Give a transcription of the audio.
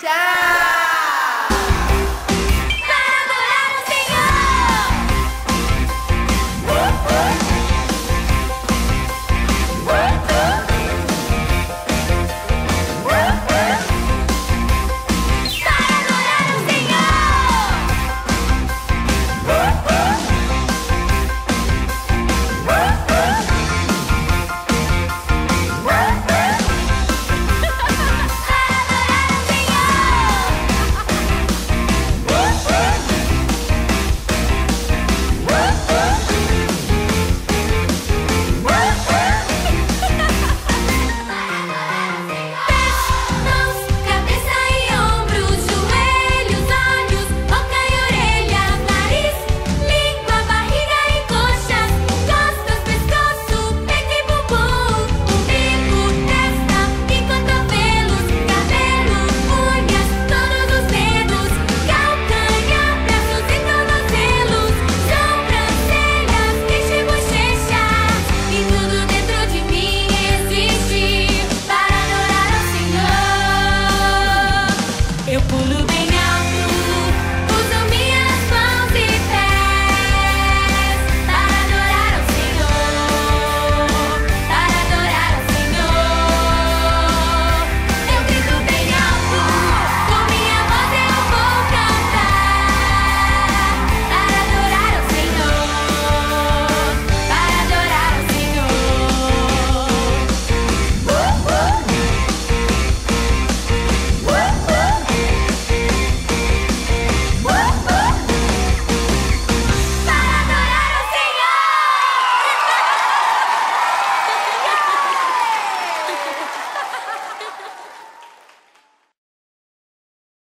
Tchau!